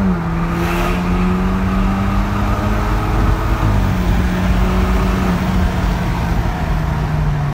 Mm.